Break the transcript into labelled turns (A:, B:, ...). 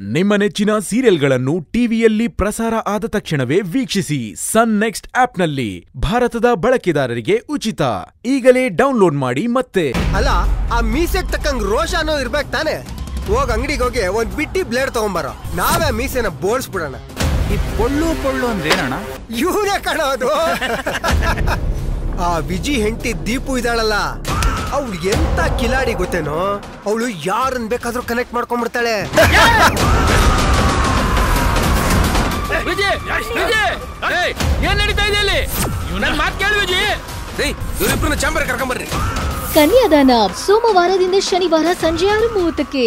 A: ನಿಮ್ಮ ನೆಚ್ಚಿನ ಸೀರಿಯಲ್ಗಳನ್ನು ಟಿವಿಯಲ್ಲಿ ಪ್ರಸಾರ ಆದ ತಕ್ಷಣವೇ ವೀಕ್ಷಿಸಿ ಸನ್ ನೆಕ್ಸ್ಟ್ ಆಪ್ನಲ್ಲಿ ಭಾರತದ ಬಳಕೆದಾರರಿಗೆ ಉಚಿತ. ಈಗಲೇ ಡೌನ್ಲೋಡ್ ಮಾಡಿ ಮತ್ತೆ.
B: ಅಲ್ಲ ಆ ಮೀಸೆಗ್ ತಕ್ಕಂಗ್ ರೋಷ ಅನ್ನೋದು ಇರ್ಬೇಕು ತಾನೆ? ಹೋಗ್ ಅಂಗಡಿಗೆ ಹೋಗಿ ಒಂದ್ ಬಿಟ್ಟಿ ಬ್ಲೇಡ್ ತಗೊಂಬರೋ. ನಾವೇ ಮೀಸೆನ ಬೋಳ್ಸ್ಬಿಡೋಣ
C: ಈ ಪೊಳ್ಳು ಪೊಳ್ಳು ಅಂದ್ರೆ ಏನಣ್ಣ
B: ಇವನೇ ಕಾಣೋದು ಆ ವಿಜಿ ಹೆಂಡತಿ ದೀಪು ಇದ್ದಾಳಲ್ಲ. ಅವಳು ಎಂತ ಕಿಲಾಡಿ ಗೊತ್ತೇನೋ? ಅವಳು ಯಾರನ್ನ ಬೇಕಾದ್ರೂ ಕನೆಕ್ಟ್ ಮಾಡ್ಕೊಂಡ್ಬಿಡ್ತಾಳೆ.
D: ವಿಜಯ್ ವಿಜಯ್ ಏನ್ ನಡೀತಾ ಇದೆ ಇಲ್ಲಿ? ನನ್ ಮಾತ್ ಕೇಳು ವಿಜಯ್
E: ಇವರಿಬ್ಬರನ್ನ ಚಾಂಬರ್ ಕರ್ಕೊಂಬರ್ರಿ
F: ಕನ್ಯಾದಾನ ಸೋಮವಾರದಿಂದ ಶನಿವಾರ ಸಂಜೆ ಆರು ಮೂವತ್ತಕ್ಕೆ.